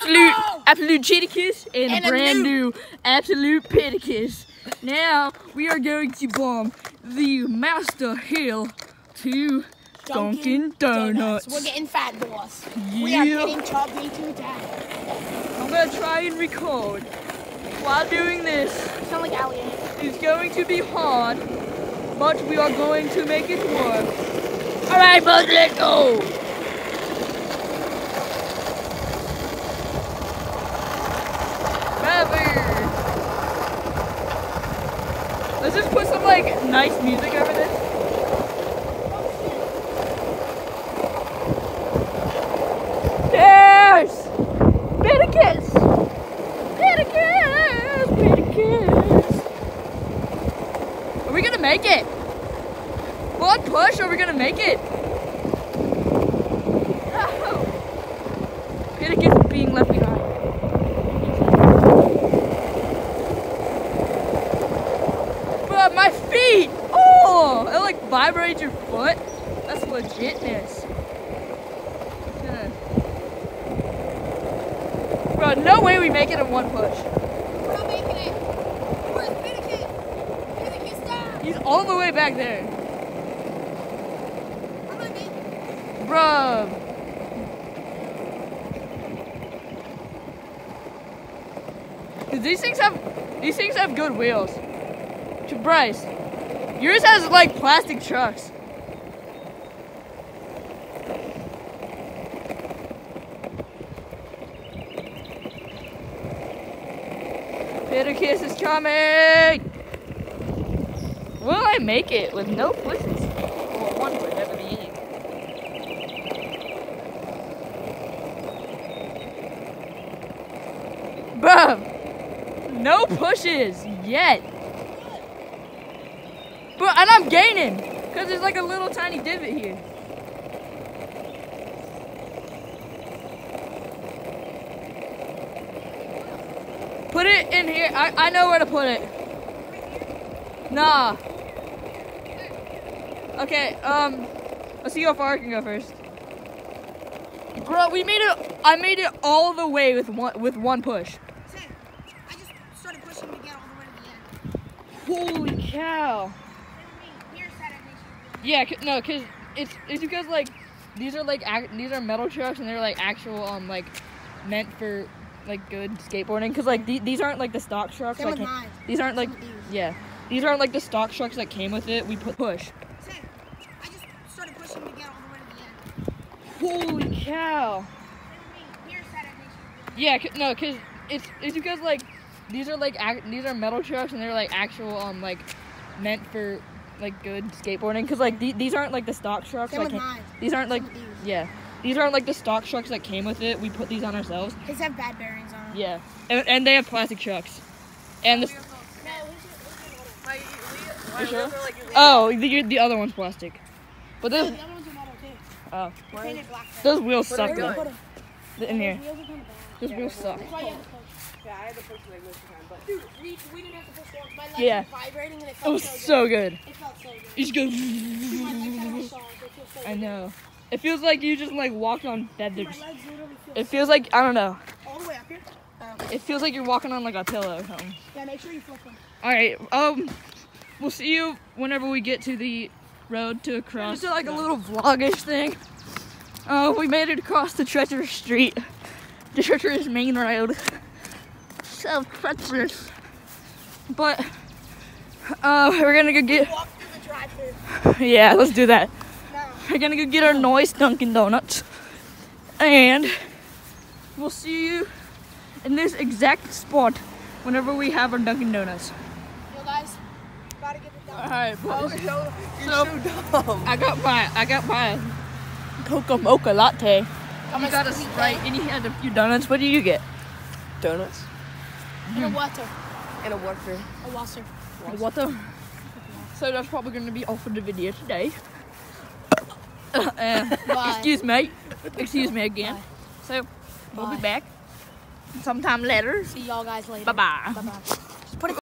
absolute, absolute Jiticus and, And a a brand new- new absolute Pedicus. Now we are going to bomb the Master Hill to Dunkin' Donuts. We're getting fat, boss. We are Yeah. getting chubby today. I'm gonna try and record. While doing this, Sound like it's going to be hard, but we are going to make it work. All right, bud, let's go. Baby. Let's just put some like nice music over this. There's Pedicus! Pedicus! Pedicus! Are we gonna make it? One push, are we gonna make it? Pedicus is being left behind. But my feet! Oh! It like vibrates your foot. That's legitness. Yeah. Bro, no way we make it in one push. We're not making it. Where's Pinnacus? Pinnacus down. He's all the way back there. I'm gonna make it. Bro. Cause these things have these things have good wheels. To Bryce. Yours has like plastic trucks. Pitterkiss is coming! Will I make it with no pushes? Well, one at the beginning. Bruh, no pushes yet. But and I'm gaining, cause there's like a little tiny divot here. Put it in here. I, I know where to put it. Nah. Okay, um, let's see how far I can go first. Bro, we made it. I made it all the way with one with one push. Sam, I Yeah, no, cause it's it's because like these are like ac- these are metal trucks and they're like actual um like meant for like good skateboarding. Cause like the- these aren't like the stock trucks. Same with mine. These aren't like these. yeah, these aren't like the stock trucks that came with it. We put push. Sam, I just started pushing to get all the way to the end. Holy cow! Here's that animation. Yeah, no, cause it's it's because like these are like ac- these are metal trucks and they're like actual um like meant for like good skateboarding. Cause like the- these aren't like the stock trucks. Same that with mine. These aren't like with these. yeah, these aren't like the stock trucks that came with it. We put these on ourselves. His have bad bearings on them. Yeah, and, and they have plastic trucks. And the You sure? oh the the other one's plastic, but oh, the those other ones are metal too. oh They're painted black. those wheels suck though. put 'em. In here, Those wheels are kinda bad. those wheels suck. That's why you have to push. Yeah, I had to push like most of the time, but Dude, we, we didn't have to push once. My legs Yeah. were vibrating and it It felt was so, so good. good. It felt so good. You just go. My legs had a massage. It feels so I know. It feels like you just like walked on feathers. It feels like I don't know. all the way up here. It feels like you're walking on like a pillow or something. Yeah, make sure you flip them. All right. Um, we'll see you whenever we get to the road to cross. Just like a little vlogish thing. Uh, we made it across the treacherous street, the treacherous main road. So treacherous. But uh, we're gonna go get. Walk through the drive-thru. Yeah, let's do that. No. We're gonna go get our noise Dunkin' Donuts, and we'll see you in this exact spot whenever we have our Dunkin' Donuts. Yo, guys, about to get it done. All right, boys. Oh, you're So- so dumb. I got my I got my cocoa mocha latte. I'm You got a Sprite and you had a few donuts. What did you get? Donuts And a water. and a water. A water. A Water. So that's probably going to be all for the video today. Uh, excuse me. Excuse me again. Bye. So we'll be back sometime later. See y'all guys later. Bye bye. Bye-bye.